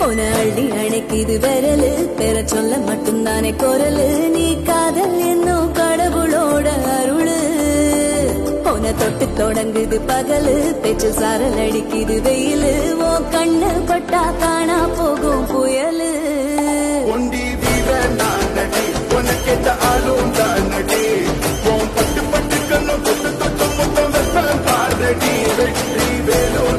போன அள்ளி அணைக்குது விரலு. பெற சொல்ல மட்டும்தானே குரலு. நீ காதல் என்னும் கடவுளோட அருளு. போன தொட்டு தொடங்குது பகலு. பேச்சு சாரல் அடிக்குது வெயிலு. ஓ கண்ணு பட்டா காணா போகும் புயலு. ஒண்டி உனக்கு ஆளும் தானடி. பட்டு பட்டு கண்ணு வெற்றி வேலோ